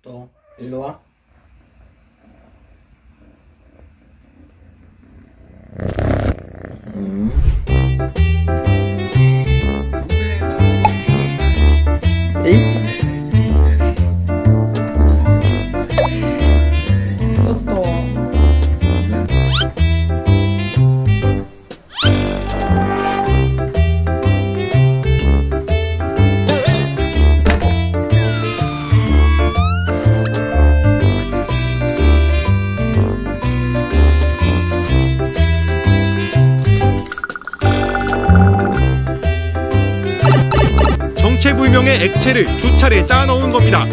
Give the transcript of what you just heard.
Todo. Loa. 정체불명의 액체를 두 차례 짜 넣은 겁니다.